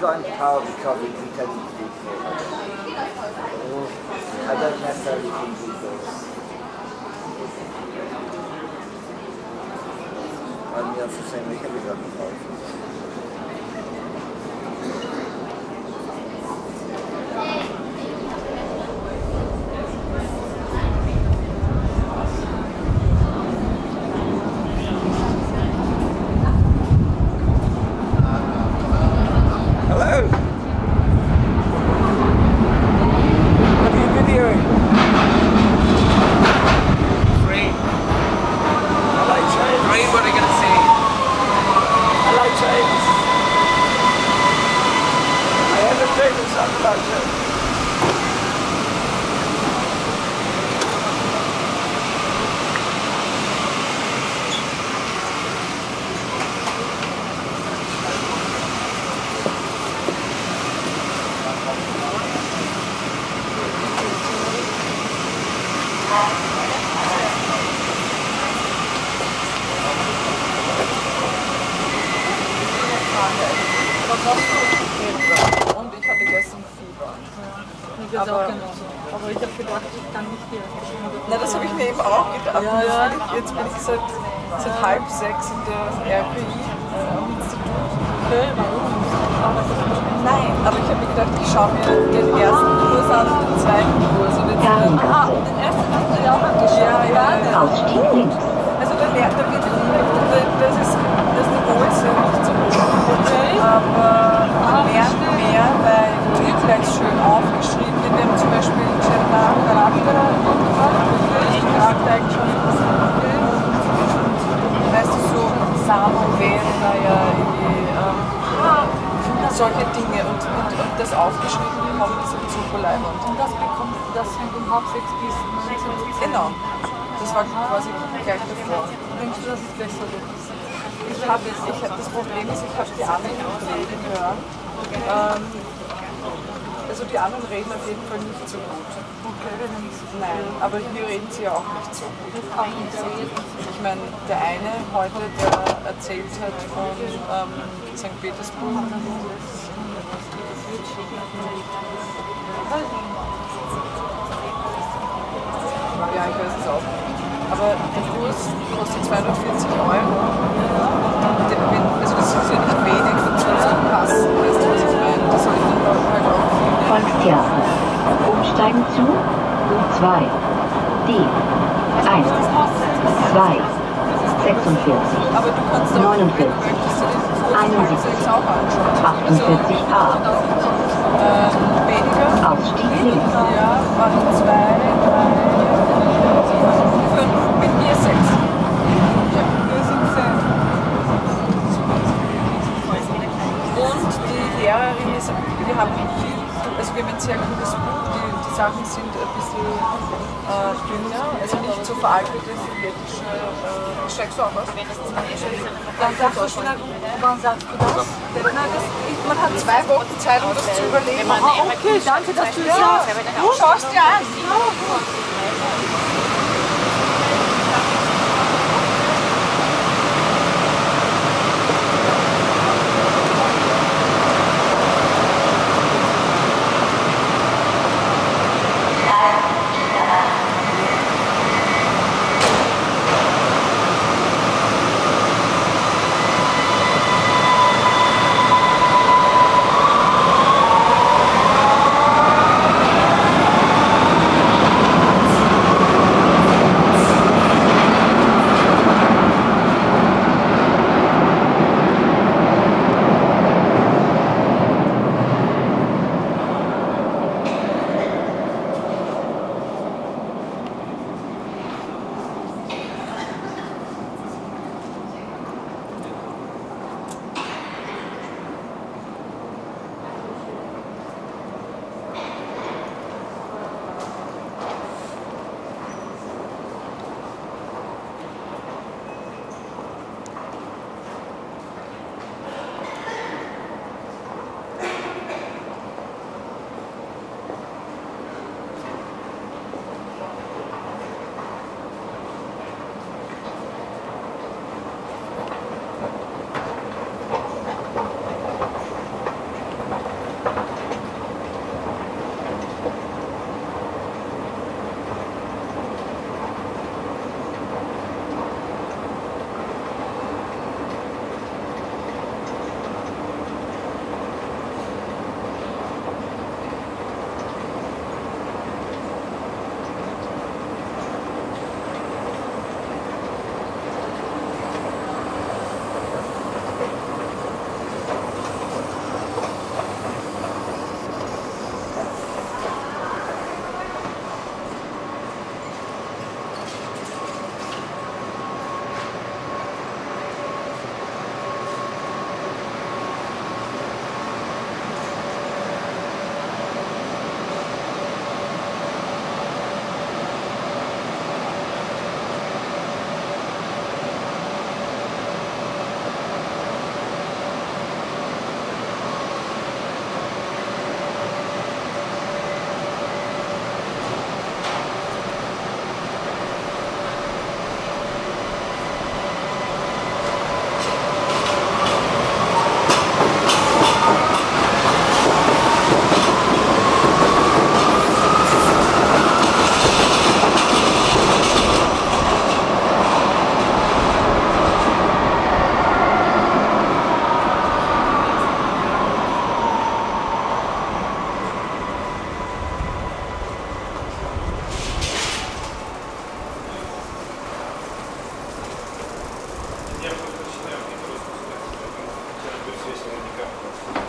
got into power because we pretended to be cool. I don't necessarily think he does. I'm mean, also saying we can be done power. Na, das habe ich mir eben auch gedacht. Ja, ja. Jetzt bin ich seit, seit halb sechs in der RKI äh, am Institut. Warum? Nein, aber ich habe mir gedacht, ich schaue mir den ersten Kurs an und den zweiten Kurs. Und jetzt, Ah, und den ersten hast du ja auch angeschaut. ja, ja, ja. Also da da wird, leibend. Und das bekommt das halb sechs bis 19 Uhr. Genau. Das war quasi gleich davor. Denkst du, das ist besser? oder? Ich habe ich hab, das Problem ist, ich habe die anderen Kollegen hören. Ähm, also die anderen reden auf jeden Fall nicht so gut. Nein, aber hier reden sie ja auch nicht so gut. Ich meine, der eine heute, der erzählt hat von ähm, St. Petersburg. Ja, ich weiß es auch. Aber der Kurs kostet 240 Euro. Und Also das ist ja nicht wenig für 12 Passen, weißt du, was ich meine? Das soll ich dann halt auch viel. Volkstheater. Umsteigen zu U2. D. 1. 2. 46. Aber du kannst auch, wenn du 49. möchtest, dir den Kurs 71. 6 nicht so veraltete sowjetische, steigst du auch aus? Dann sagst du schnell, wann sagst du das? Nein, das, ich, man hat zwei Wochen Zeit, um das zu überlegen. Ah, okay, danke, dass du Ja, sagst. du schaust dir an. То есть есть наверняка